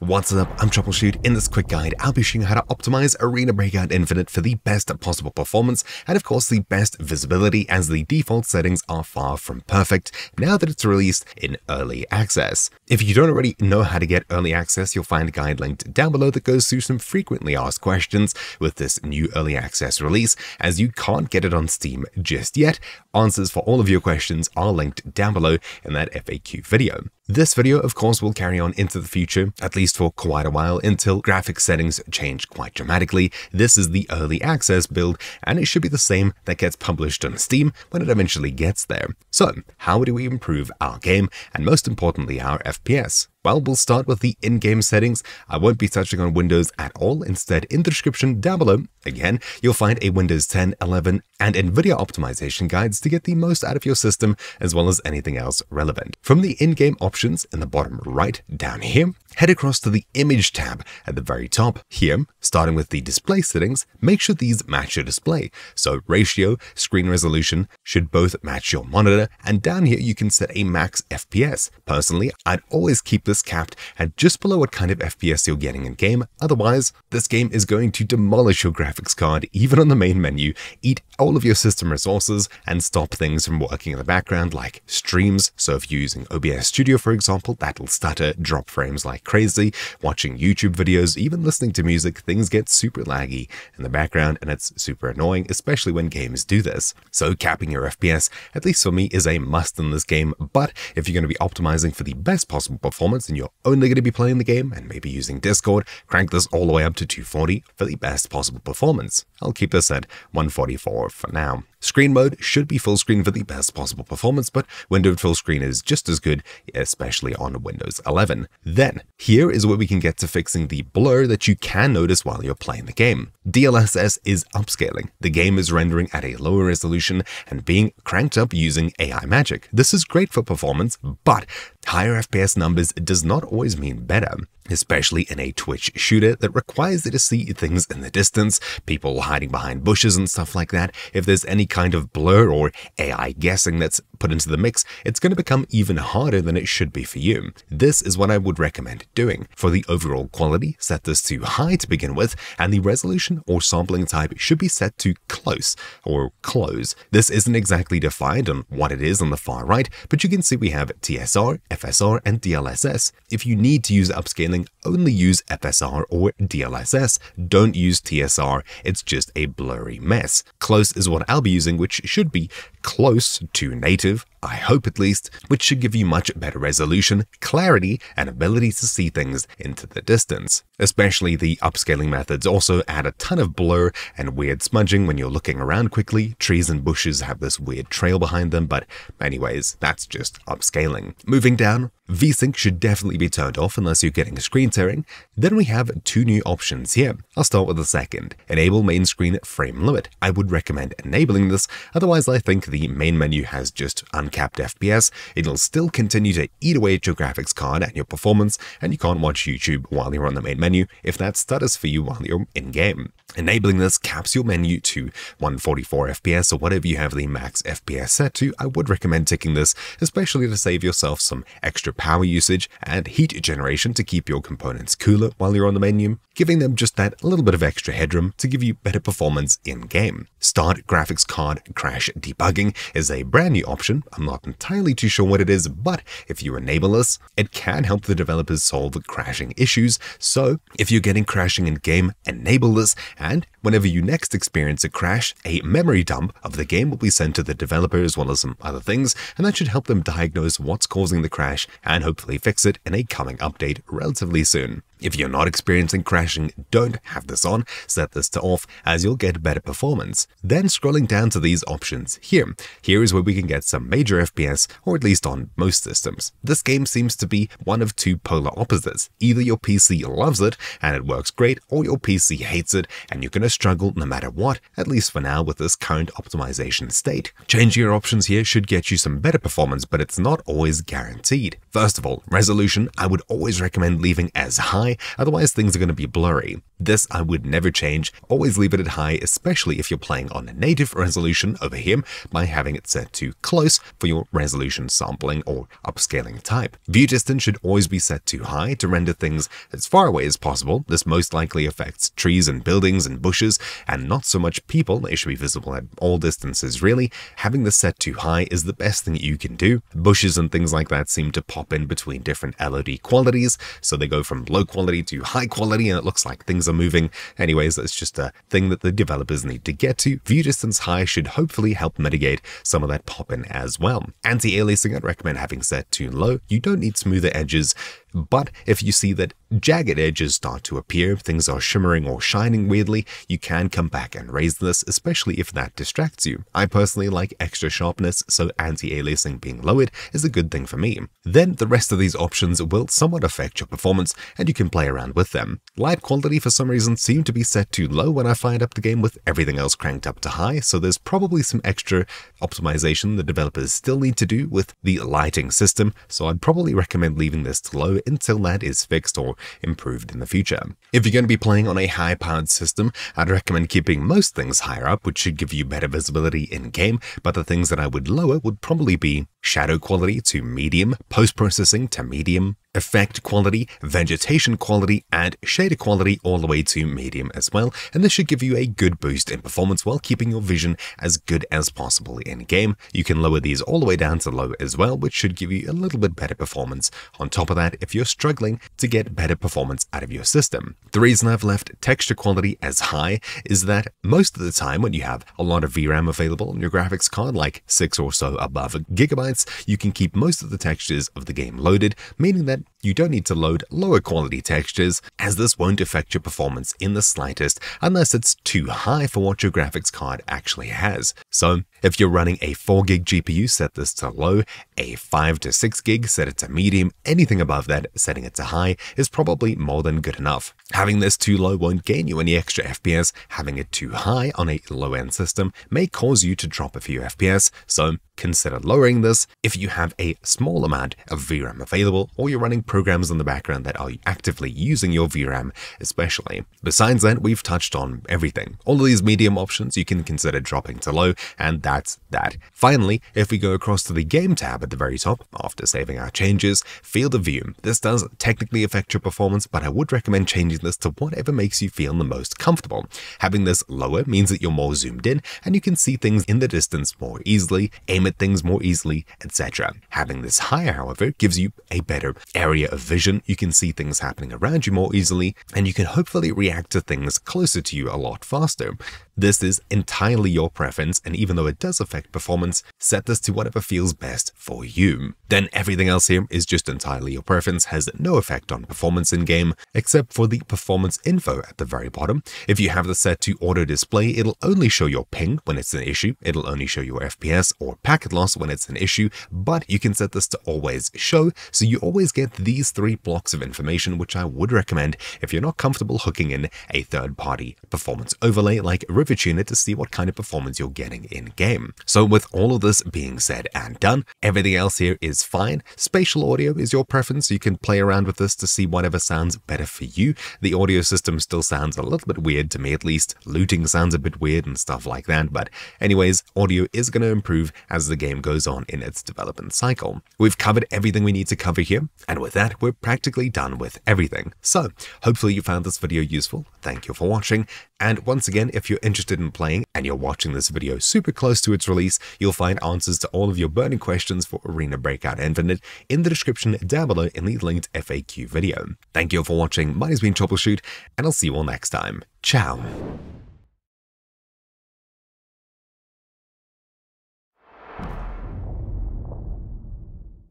What's up, I'm TroubleChute. In this quick guide, I'll be showing you how to optimize Arena Breakout Infinite for the best possible performance and of course the best visibility as the default settings are far from perfect now that it's released in early access. If you don't already know how to get early access, you'll find a guide linked down below that goes through some frequently asked questions with this new early access release as you can't get it on Steam just yet. Answers for all of your questions are linked down below in that FAQ video. This video, of course, will carry on into the future, at least for quite a while, until graphics settings change quite dramatically. This is the early access build, and it should be the same that gets published on Steam when it eventually gets there. So, how do we improve our game, and most importantly, our FPS? Well, we'll start with the in-game settings. I won't be touching on Windows at all. Instead, in the description down below, again, you'll find a Windows 10, 11, and NVIDIA optimization guides to get the most out of your system, as well as anything else relevant. From the in-game options in the bottom right down here, head across to the Image tab at the very top. Here, starting with the display settings, make sure these match your display. So ratio, screen resolution should both match your monitor, and down here you can set a max FPS. Personally, I'd always keep this capped at just below what kind of FPS you're getting in game, otherwise this game is going to demolish your graphics card even on the main menu, eat all of your system resources, and stop things from working in the background like streams, so if you're using OBS Studio for example, that'll stutter, drop frames like crazy, watching YouTube videos, even listening to music, things get super laggy in the background and it's super annoying, especially when games do this. So capping your FPS, at least for me, is a must in this game, but if you're going to be optimizing for the best possible performance, and you're only going to be playing the game and maybe using Discord, crank this all the way up to 240 for the best possible performance. I'll keep this at 144 for now. Screen mode should be full screen for the best possible performance, but windowed full screen is just as good, especially on Windows 11. Then, here is where we can get to fixing the blur that you can notice while you're playing the game. DLSS is upscaling. The game is rendering at a lower resolution and being cranked up using AI magic. This is great for performance, but higher FPS numbers does not always mean better especially in a Twitch shooter that requires you to see things in the distance, people hiding behind bushes and stuff like that. If there's any kind of blur or AI guessing that's put into the mix, it's going to become even harder than it should be for you. This is what I would recommend doing. For the overall quality, set this to high to begin with, and the resolution or sampling type should be set to close or close. This isn't exactly defined on what it is on the far right, but you can see we have TSR, FSR, and DLSS. If you need to use upscaling, only use FSR or DLSS. Don't use TSR, it's just a blurry mess. Close is what I'll be using, which should be close to native, I hope at least, which should give you much better resolution, clarity, and ability to see things into the distance. Especially the upscaling methods also add a ton of blur and weird smudging when you're looking around quickly. Trees and bushes have this weird trail behind them, but anyways, that's just upscaling. Moving down, VSync should definitely be turned off unless you're getting screen tearing. Then we have two new options here. I'll start with the second. Enable main screen frame limit. I would recommend enabling this, otherwise I think the main menu has just uncapped FPS. It'll still continue to eat away at your graphics card and your performance, and you can't watch YouTube while you're on the main menu if that stutters for you while you're in-game. Enabling this caps your menu to 144 FPS or whatever you have the max FPS set to. I would recommend ticking this, especially to save yourself some extra power usage and heat generation to keep your components cooler while you're on the menu, giving them just that little bit of extra headroom to give you better performance in-game. Start graphics card crash debugging is a brand new option. I'm not entirely too sure what it is, but if you enable this, it can help the developers solve crashing issues. So if you're getting crashing in-game, enable this and whenever you next experience a crash, a memory dump of the game will be sent to the developer as well as some other things, and that should help them diagnose what's causing the crash and hopefully fix it in a coming update relatively soon. If you're not experiencing crashing, don't have this on, set this to off as you'll get better performance. Then scrolling down to these options here. Here is where we can get some major FPS, or at least on most systems. This game seems to be one of two polar opposites. Either your PC loves it and it works great, or your PC hates it and you're going to struggle no matter what, at least for now with this current optimization state. Changing your options here should get you some better performance, but it's not always guaranteed. First of all, resolution I would always recommend leaving as high, otherwise things are going to be blurry. This I would never change, always leave it at high, especially if you're playing on a native resolution over here by having it set to close for your resolution sampling or upscaling type. View distance should always be set to high to render things as far away as possible. This most likely affects trees and buildings and bushes and not so much people. They should be visible at all distances really. Having this set to high is the best thing you can do. Bushes and things like that seem to pop in between different LOD qualities, so they go from low quality to high quality and it looks like things are moving. Anyways, that's just a thing that the developers need to get to. View distance high should hopefully help mitigate some of that pop in as well. Anti-aliasing I'd recommend having set to low. You don't need smoother edges. But if you see that jagged edges start to appear, things are shimmering or shining weirdly, you can come back and raise this, especially if that distracts you. I personally like extra sharpness, so anti-aliasing being lowered is a good thing for me. Then the rest of these options will somewhat affect your performance, and you can play around with them. Light quality for some reason seem to be set too low when I fired up the game with everything else cranked up to high, so there's probably some extra optimization the developers still need to do with the lighting system, so I'd probably recommend leaving this to low until that is fixed or improved in the future. If you're going to be playing on a high-powered system, I'd recommend keeping most things higher up, which should give you better visibility in-game, but the things that I would lower would probably be shadow quality to medium, post-processing to medium, effect quality, vegetation quality, and shader quality all the way to medium as well, and this should give you a good boost in performance while keeping your vision as good as possible in-game. You can lower these all the way down to low as well, which should give you a little bit better performance. On top of that, if you're struggling to get better performance out of your system. The reason I've left texture quality as high is that most of the time when you have a lot of VRAM available on your graphics card, like 6 or so above gigabytes, you can keep most of the textures of the game loaded, meaning that that you don't need to load lower quality textures, as this won't affect your performance in the slightest unless it's too high for what your graphics card actually has. So if you're running a 4 gig GPU, set this to low, a 5 to 6 gig, set it to medium, anything above that, setting it to high, is probably more than good enough. Having this too low won't gain you any extra FPS, having it too high on a low-end system may cause you to drop a few FPS, so consider lowering this if you have a small amount of VRAM available or you're running programs in the background that are actively using your VRAM especially. Besides that, we've touched on everything. All of these medium options you can consider dropping to low and that's that. Finally, if we go across to the game tab at the very top, after saving our changes, field of view. This does technically affect your performance, but I would recommend changing this to whatever makes you feel the most comfortable. Having this lower means that you're more zoomed in and you can see things in the distance more easily, aim at things more easily, etc. Having this higher, however, gives you a better area of vision. You can see things happening around you more easily, and you can hopefully react to things closer to you a lot faster. This is entirely your preference, and even though it does affect performance, set this to whatever feels best for you. Then everything else here is just entirely your preference, has no effect on performance in-game, except for the performance info at the very bottom. If you have this set to auto display, it'll only show your ping when it's an issue, it'll only show your FPS or packet loss when it's an issue, but you can set this to always show, so you always get these three blocks of information, which I would recommend if you're not comfortable hooking in a third-party performance overlay like Riva to see what kind of performance you're getting in-game. So with all of this being said and done, everything else here is fine. Spatial audio is your preference. You can play around with this to see whatever sounds better for you. The audio system still sounds a little bit weird to me at least. Looting sounds a bit weird and stuff like that. But anyways, audio is going to improve as the game goes on in its development cycle. We've covered everything we need to cover here. And with that, we're practically done with everything. So hopefully you found this video useful. Thank you for watching. And once again, if you're interested in playing and you're watching this video super close to its release, you'll find answers to all of your burning questions for Arena Breakout Infinite in the description down below in the linked FAQ video. Thank you all for watching, my name's been TroubleChute, and I'll see you all next time. Ciao!